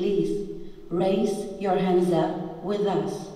Please raise your hands up with us.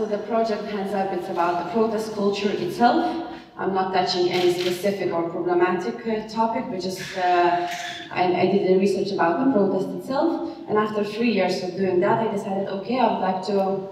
So the project Hands Up, it's about the protest culture itself. I'm not touching any specific or problematic uh, topic, but just uh, I, I did the research about the protest itself. And after three years of doing that, I decided, okay, I would like to,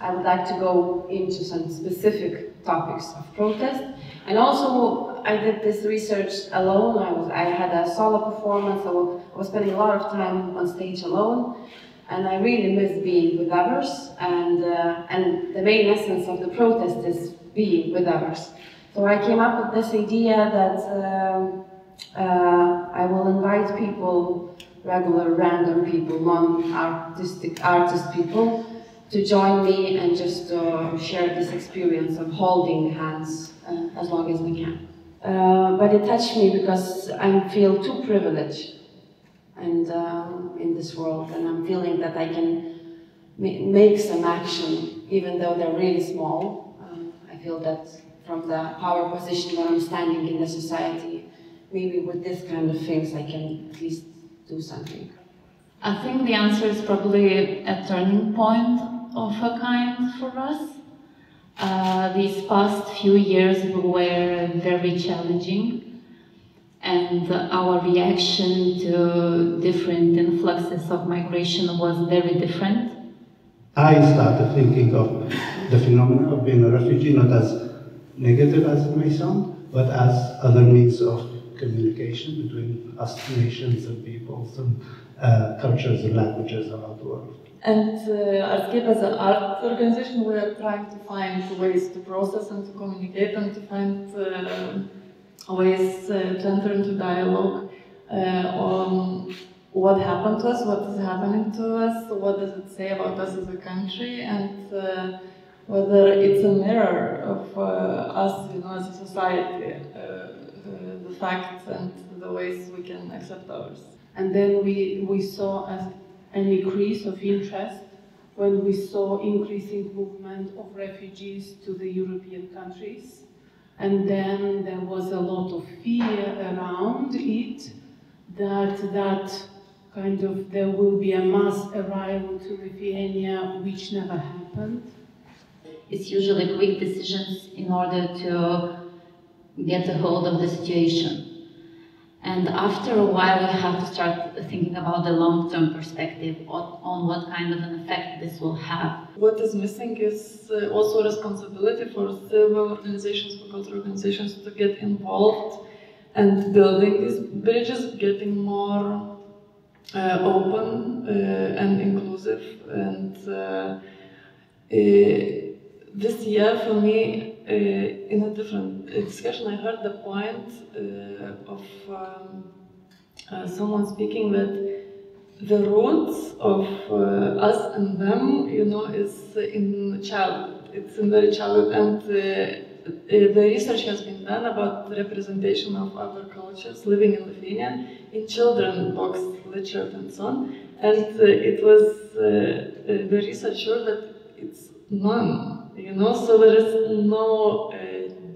I would like to go into some specific topics of protest. And also, I did this research alone. I was, I had a solo performance. I was, I was spending a lot of time on stage alone and I really miss being with others. And uh, and the main essence of the protest is being with others. So I came up with this idea that um uh, I will invite people, regular, random people, non-artistic artist people, to join me and just uh, share this experience of holding hands uh, as long as we can. Uh, but it touched me because I feel too privileged and um, in this world, and I'm feeling that I can ma- make some action, even though they're really small. Um, I feel that from the power position that I'm standing in the society, maybe with this kind of things, I can at least do something. I think the answer is probably a turning point of a kind for us. Uh, these past few years were very challenging, and our reaction to different influxes of migration was very different. I started thinking of the phenomenon of being a refugee not as negative as it may sound, but as other means of communication between us nations and peoples and uh, cultures and languages around the world. And uh, Artscape as an art organization, we are trying to find ways to process and to communicate and to find uh, ways uh, to enter into dialogue uh, on what happened to us, what is happening to us, what does it say about us as a country, and uh, whether it's a mirror of uh, us, you know, as a society, uh, uh, the facts and the ways we can accept ours. And then we, we saw an increase of interest when we saw increasing movement of refugees to the European countries. And then there was a lot of fear around it that that kind of there will be a mass arrival to Lithuania, which never happened. It's usually quick decisions in order to get a hold of the situation. And after a while, we have to start thinking about the long-term perspective on, what kind of an effect this will have. What is missing is uh, also responsibility for civil organizations, for cultural organizations to get involved and building these bridges, getting more uh, open uh, and inclusive. And uh, this year, for me, in a different discussion, I heard the point of um, someone speaking that the roots of uh, us and them, you know, is in childhood. It's in very childhood, and uh, the research has been done about representation of other cultures living in Lithuania in children books, literature, and so on. And uh, it was uh, uh, the research showed that it's none. You know, so there is no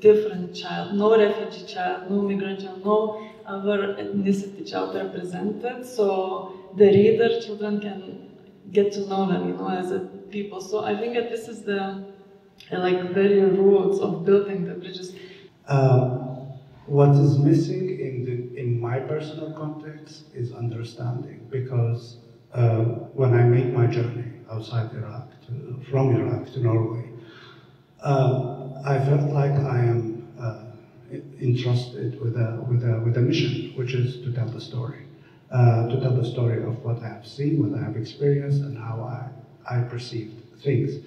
different child, no refugee child, no migrant child, no other ethnicity child represented. So the reader, children can get to know them, you know, as a people. So I think that this is the like very roots of building the bridges. Um, what is missing in the in my personal context is understanding because uh, when I make my journey outside Iraq, to, from Iraq to Norway, um, I felt like I am uh, entrusted with a, with, a, with a mission, which is to tell the story. Uh, to tell the story of what I have seen, what I have experienced, and how I, I perceived things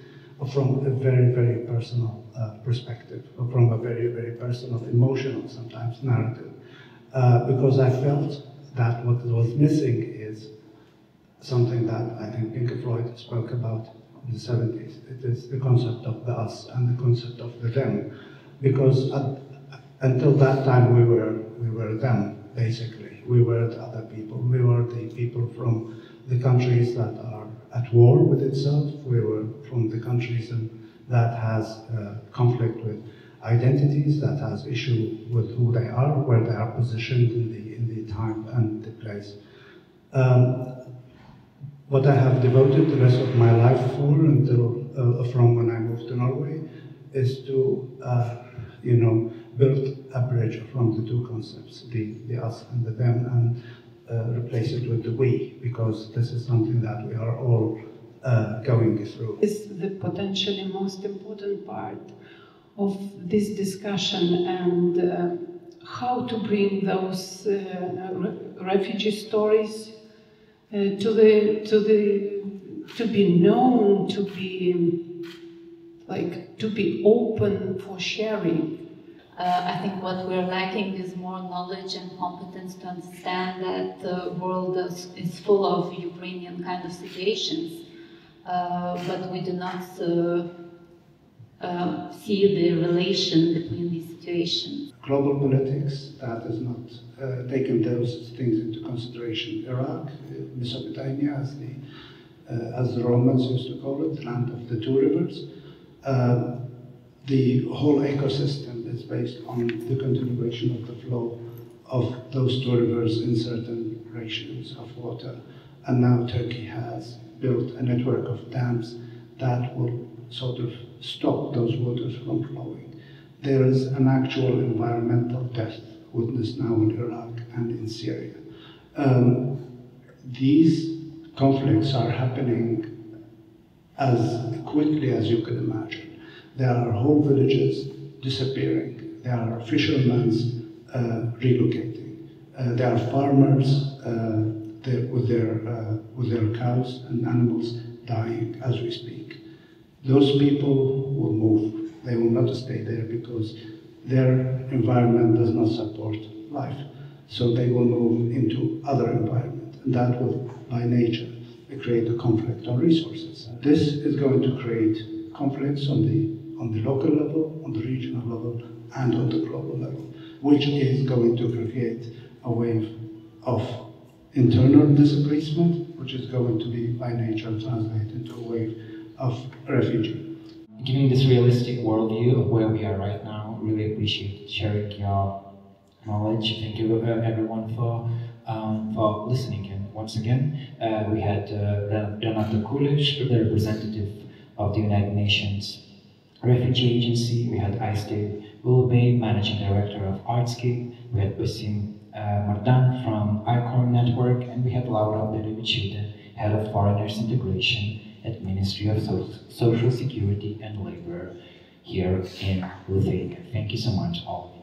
from a very, very personal uh, perspective, from a very, very personal, emotional, sometimes narrative. Uh, because I felt that what was missing is something that I think Pink Floyd spoke about in the 70s. It is the concept of the us and the concept of the them. Because at, until that time we were, we were them, basically. We were the other people. We were the people from the countries that are at war with itself. We were from the countries that has uh, conflict with identities, that has issue with who they are, where they are positioned in the, in the time and the place. Um, what I have devoted the rest of my life for until uh, from when I moved to Norway is to, uh, you know, build a bridge from the two concepts, the, the us and the them, and uh, replace it with the we, because this is something that we are all uh, going through. Is the potentially most important part of this discussion and uh, how to bring those uh, re refugee stories to the to the to be known, to be like to be open for sharing. Uh, I think what we're lacking is more knowledge and competence to understand that the world is, is full of Ukrainian kind of situations, uh, but we do not uh, uh see the relation between these situations. Global politics that is not uh, taken those things into consideration. Iraq, Mesopotamia, as the, uh, as the Romans used to call it, the land of the two rivers. Uh, the whole ecosystem is based on the continuation of the flow of those two rivers in certain ratios of water. And now Turkey has built a network of dams that will sort of stop those waters from flowing. There is an actual environmental death witnessed now in Iraq and in Syria. Um, these conflicts are happening as quickly as you can imagine. There are whole villages disappearing. There are fishermen uh, relocating. Uh, there are farmers uh, with, their, uh, with their cows and animals dying as we speak. Those people will move. They will not stay there because their environment does not support life. So they will move into other environment, and that will, by nature, create a conflict on resources. This is going to create conflicts on the on the local level, on the regional level, and on the global level, which is going to create a wave of internal displacement, which is going to be by nature translated into a wave of refugee. Giving this realistic worldview of where we are right now, really appreciate sharing your knowledge. Thank you uh, everyone for um, for listening. And once again, uh, we had uh, Renata Kuleš, the representative of the United Nations Refugee Agency. We had Aiste Ulubey, Managing Director of Artscape. We had Basim uh, Mardan from ICORN Network, and we had Laura Perevičiūtė, Head of Foreigners Integration at Ministry of so Social Security and Labor here in Lithuania. Thank you so much, all